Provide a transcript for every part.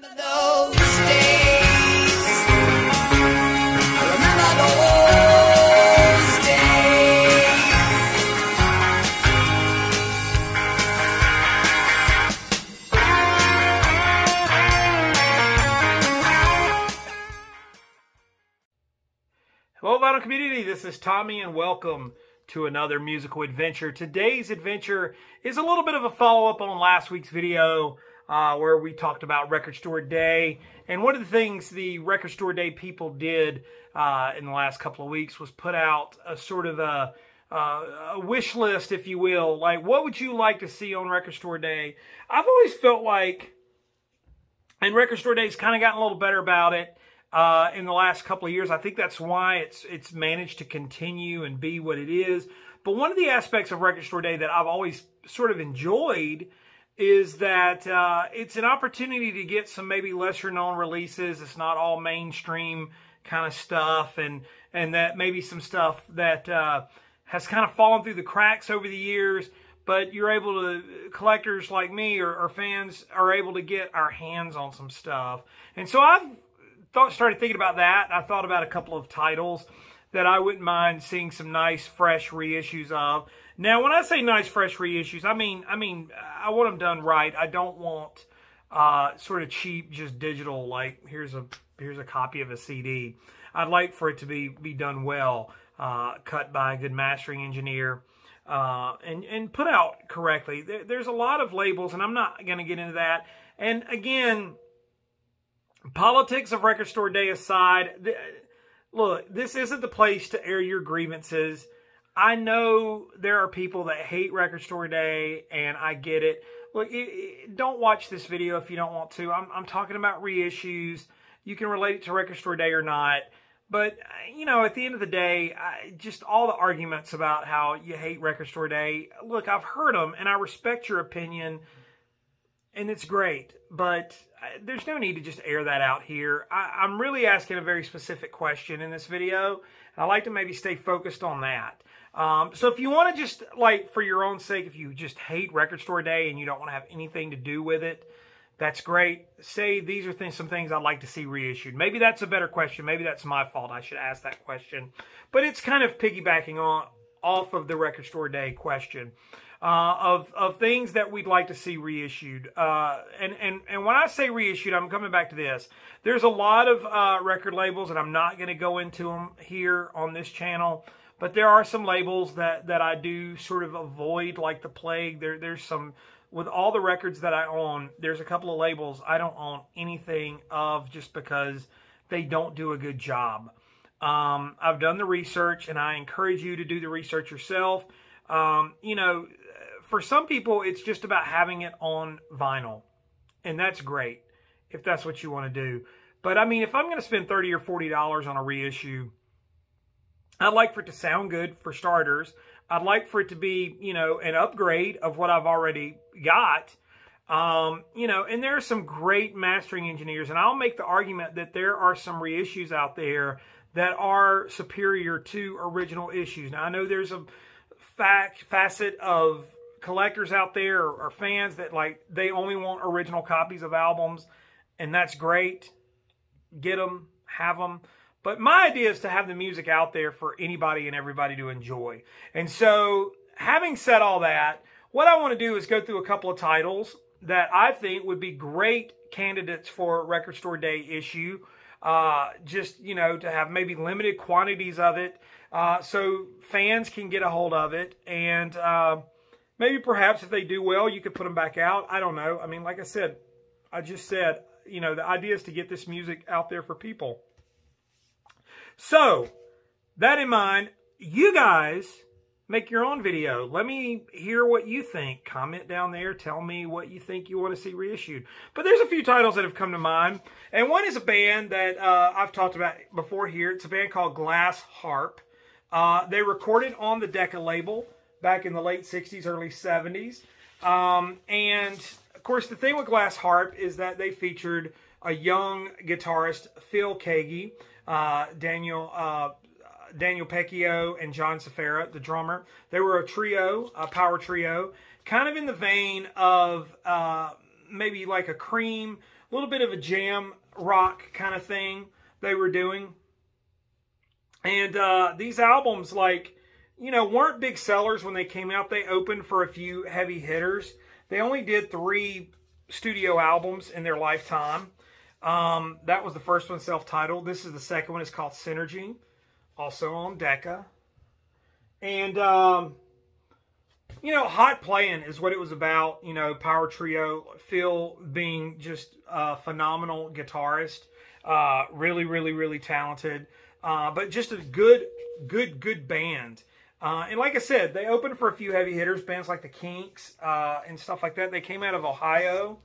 Hello, Vinyl Community. This is Tommy, and welcome to another musical adventure. Today's adventure is a little bit of a follow up on last week's video uh, where we talked about Record Store Day. And one of the things the Record Store Day people did uh, in the last couple of weeks was put out a sort of a, a wish list, if you will. Like, what would you like to see on Record Store Day? I've always felt like, and Record Store Day's kind of gotten a little better about it uh, in the last couple of years. I think that's why it's it's managed to continue and be what it is. But one of the aspects of Record Store Day that I've always sort of enjoyed is that uh, it's an opportunity to get some maybe lesser known releases. It's not all mainstream kind of stuff, and and that maybe some stuff that uh, has kind of fallen through the cracks over the years. But you're able to collectors like me or, or fans are able to get our hands on some stuff, and so I've thought started thinking about that. I thought about a couple of titles that I wouldn't mind seeing some nice fresh reissues of. Now, when I say nice fresh reissues, I mean I mean I want them done right. I don't want uh, sort of cheap, just digital. Like here's a here's a copy of a CD. I'd like for it to be be done well, uh, cut by a good mastering engineer. Uh, and and put out correctly. There, there's a lot of labels, and I'm not going to get into that. And again, politics of Record Store Day aside, th- look, this isn't the place to air your grievances. I know there are people that hate Record Store Day, and I get it. Look, it, it, don't watch this video if you don't want to. I'm, I'm talking about reissues. You can relate it to Record Store Day or not. But, you know, at the end of the day, I, just all the arguments about how you hate Record Store Day, look, I've heard them, and I respect your opinion and it's great, but uh, there's no need to just air that out here. I, am really asking a very specific question in this video, and I like to maybe stay focused on that. Um, so if you want to just, like, for your own sake, if you just hate Record Store Day and you don't want to have anything to do with it, that's great. Say these are things, some things I'd like to see reissued. Maybe that's a better question. Maybe that's my fault. I should ask that question. But it's kind of piggybacking on off of the Record Store Day question uh, of of things that we'd like to see reissued. Uh, and and and when I say reissued, I'm coming back to this. There's a lot of uh, record labels, and I'm not going to go into them here on this channel. But there are some labels that that I do sort of avoid like the plague. There there's some with all the records that I own. There's a couple of labels I don't own anything of just because they don't do a good job. Um, I've done the research, and I encourage you to do the research yourself. Um, you know, for some people, it's just about having it on vinyl. And that's great if that's what you want to do. But I mean, if I'm going to spend 30 or $40 on a reissue, I'd like for it to sound good for starters. I'd like for it to be, you know, an upgrade of what I've already got. Um, you know, and there are some great mastering engineers, and I'll make the argument that there are some reissues out there that are superior to original issues. Now, I know there's a fact facet of collectors out there or, or fans that like they only want original copies of albums, and that's great. Get them, have them. But my idea is to have the music out there for anybody and everybody to enjoy. And so, having said all that, what I want to do is go through a couple of titles that I think would be great candidates for Record Store Day issue. Uh, just, you know, to have maybe limited quantities of it uh, so fans can get a hold of it. And uh, maybe perhaps if they do well, you could put them back out. I don't know. I mean, like I said, I just said, you know, the idea is to get this music out there for people. So, that in mind, you guys make your own video. Let me hear what you think. Comment down there. Tell me what you think you want to see reissued. But there's a few titles that have come to mind. And one is a band that uh, I've talked about before here. It's a band called Glass Harp. Uh, they recorded on the Decca label back in the late 60s, early 70s. Um, and of course, the thing with Glass Harp is that they featured a young guitarist, Phil Keaggy, uh, Daniel uh, Daniel Pecchio, and John Sferra, the drummer. They were a trio, a power trio, kind of in the vein of uh, maybe like a Cream a little bit of a jam rock kind of thing they were doing. And uh, these albums, like, you know, weren't big sellers when they came out. They opened for a few heavy hitters. They only did three studio albums in their lifetime. Um, that was the first one, self-titled. This is the second one. It's called Synergy, also on Decca. And, um, you know, hot playing is what it was about. You know, power trio. Phil being just a phenomenal guitarist, uh, really, really, really talented, uh, but just a good, good, good band. Uh, and like I said, they opened for a few heavy hitters, bands like the Kinks uh, and stuff like that. They came out of Ohio,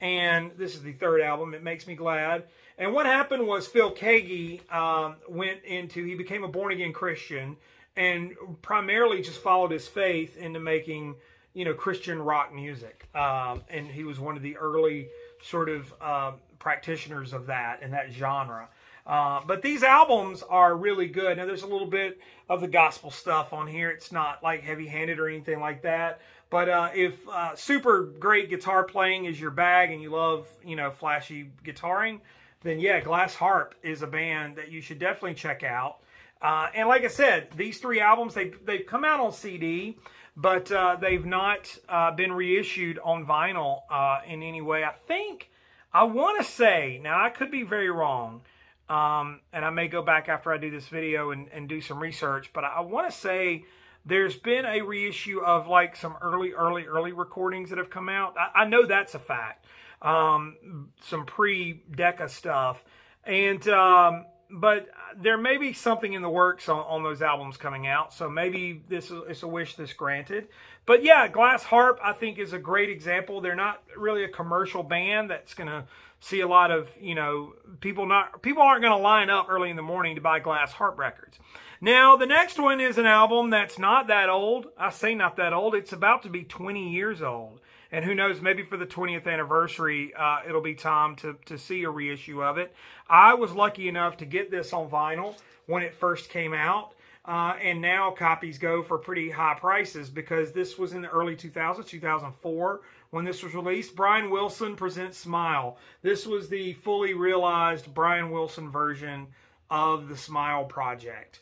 and this is the third album. It makes me glad. And what happened was Phil Keaggy um, went into he became a born again Christian and primarily just followed his faith into making you know Christian rock music. Um, and he was one of the early sort of um, practitioners of that and that genre. Uh, but these albums are really good. Now, there's a little bit of the gospel stuff on here. It's not like heavy handed or anything like that. But uh, if uh, super great guitar playing is your bag and you love, you know, flashy guitaring, then yeah, Glass Harp is a band that you should definitely check out. Uh, and like I said, these three albums, they, they've come out on CD, but uh, they've not uh, been reissued on vinyl in any way. I think, I want to say, now I could be very wrong, um, and I may go back after I do this video and, and do some research, but I, want to say there's been a reissue of like some early, early, early recordings that have come out. I, I know that's a fact. Um, some pre-Decca stuff. And, um, but there may be something in the works on, on those albums coming out. So maybe this is a wish this granted. But yeah, Glass Harp, I think, is a great example. They're not really a commercial band that's going to see a lot of, you know, people not people aren't going to line up early in the morning to buy Glass Harp records. Now, the next one is an album that's not that old. I say not that old. It's about to be 20 years old. And who knows, maybe for the 20th anniversary, uh, it'll be time to, to see a reissue of it. I was lucky enough to get this on vinyl when it first came out. Uh, and now copies go for pretty high prices because this was in the early 2000s, 2004, when this was released. Brian Wilson presents Smile. This was the fully realized Brian Wilson version of the Smile project.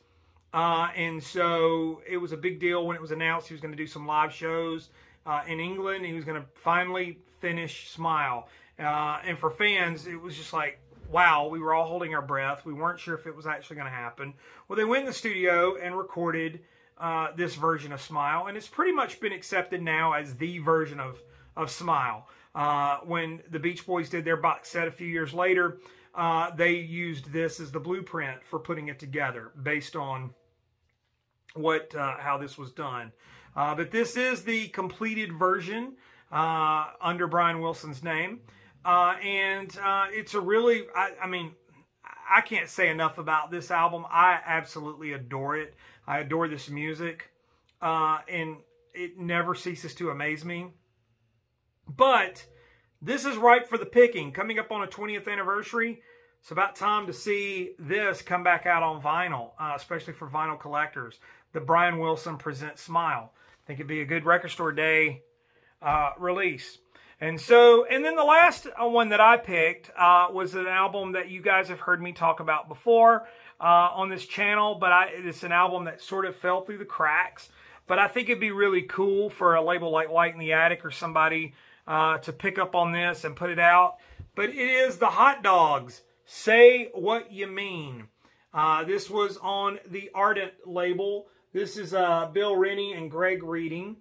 Uh, and so it was a big deal when it was announced he was going to do some live shows uh, in England. He was going to finally finish Smile. Uh, and for fans, it was just like, wow, we were all holding our breath. We weren't sure if it was actually going to happen. Well, they went in the studio and recorded uh, this version of Smile, and it's pretty much been accepted now as the version of of Smile. Uh, when the Beach Boys did their box set a few years later, uh, they used this as the blueprint for putting it together based on what uh, how this was done. Uh, but this is the completed version uh, under Brian Wilson's name. Uh, and it's a really, I, I mean, I can't say enough about this album. I absolutely adore it. I adore this music. and it never ceases to amaze me. But this is ripe for the picking. Coming up on a 20th anniversary, it's about time to see this come back out on vinyl, uh, especially for vinyl collectors. The Brian Wilson Presents Smile. I think it'd be a good record store day uh, release. And so, and then the last uh, one that I picked uh, was an album that you guys have heard me talk about before uh, on this channel, but I, it's an album that sort of fell through the cracks. But I think it'd be really cool for a label like Light in the Attic or somebody uh, to pick up on this and put it out. But it is the hot dogs. Say what you mean. Uh, this was on the Ardent label. This is uh, Bill Rennie and Greg Reding,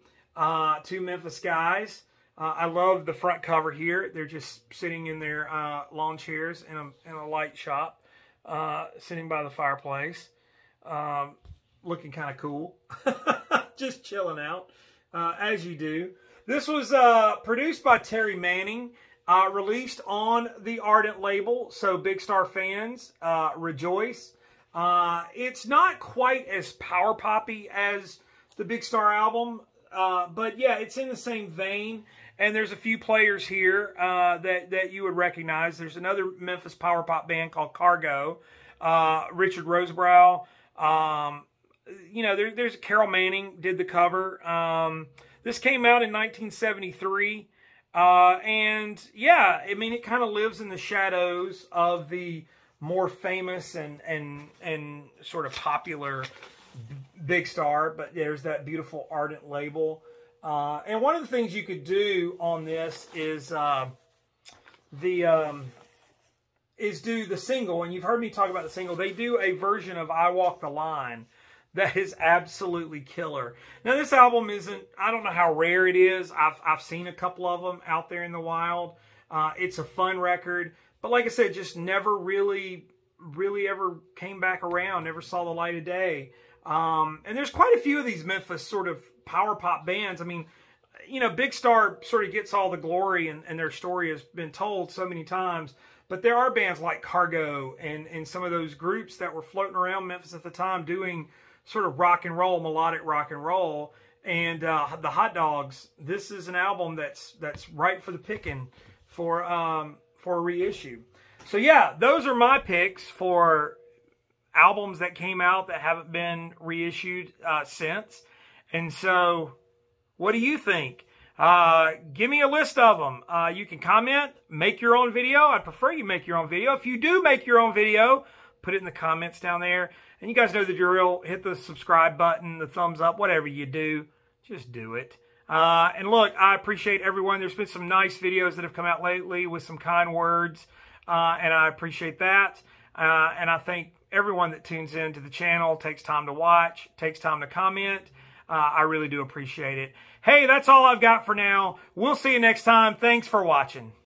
two Memphis guys. Uh, I love the front cover here. They're just sitting in their uh, lawn chairs in a, in a light shop, uh, sitting by the fireplace, um, looking kind of cool. just chilling out, as you do. This was uh, produced by Terry Manning, uh, released on the Ardent label, so Big Star fans uh, rejoice. Uh, it's not quite as power poppy as the Big Star album, uh, but yeah, it's in the same vein. And there's a few players here uh, that that you would recognize. There's another Memphis power pop band called Cargoe. Richard Rosebrough. Um, you know, there, there's Carol Manning did the cover. Um, this came out in 1973, Uh, and yeah, I mean, it kind of lives in the shadows of the more famous and and and sort of popular Big Star, but there's that beautiful Ardent label. Uh, and one of the things you could do on this is uh, the um, is do the single, and you've heard me talk about the single. They do a version of "I Walk the Line." that is absolutely killer. Now this album isn't, I don't know how rare it is. I've, I've seen a couple of them out there in the wild. Uh, it's a fun record, but like I said, just never really, really ever came back around, never saw the light of day. Um, and there's quite a few of these Memphis sort of power pop bands. I mean, you know, Big Star sort of gets all the glory and, and their story has been told so many times. But there are bands like Cargoe and, and some of those groups that were floating around Memphis at the time doing sort of rock and roll, melodic rock and roll. And uh, the Hot Dogs. This is an album that's that's right for the picking for um, for a reissue. So yeah, those are my picks for albums that came out that haven't been reissued uh, since. And so, what do you think? Uh, give me a list of them. Uh, you can comment, make your own video. I'd prefer you make your own video. If you do make your own video, put it in the comments down there. And you guys know the drill. Hit the subscribe button, the thumbs up, whatever you do. Just do it. Uh, and look, I appreciate everyone. There's been some nice videos that have come out lately with some kind words. Uh, and I appreciate that. Uh, and I thank everyone that tunes in to the channel, takes time to watch, takes time to comment. Uh, I really do appreciate it. Hey, that's all I've got for now. We'll see you next time. Thanks for watching.